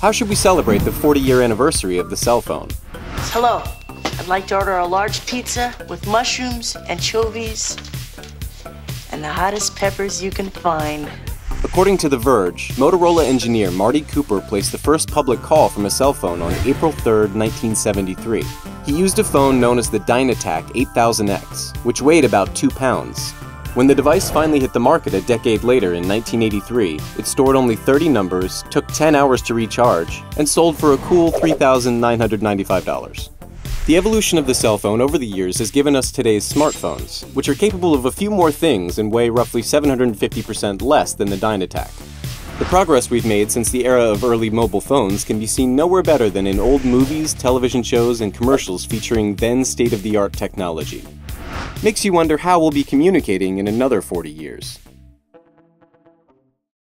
How should we celebrate the 40 year anniversary of the cell phone? Hello. I'd like to order a large pizza with mushrooms, anchovies, and the hottest peppers you can find. According to The Verge, Motorola engineer Marty Cooper placed the first public call from a cell phone on April 3, 1973. He used a phone known as the Dynatac 8000X, which weighed about 2 pounds. When the device finally hit the market a decade later in 1983, it stored only 30 numbers, took 10 hours to recharge, and sold for a cool $3,995. The evolution of the cell phone over the years has given us today's smartphones, which are capable of a few more things and weigh roughly 750% less than the Dynatac. The progress we've made since the era of early mobile phones can be seen nowhere better than in old movies, television shows, and commercials featuring then state of the art technology. Makes you wonder how we'll be communicating in another 40 years.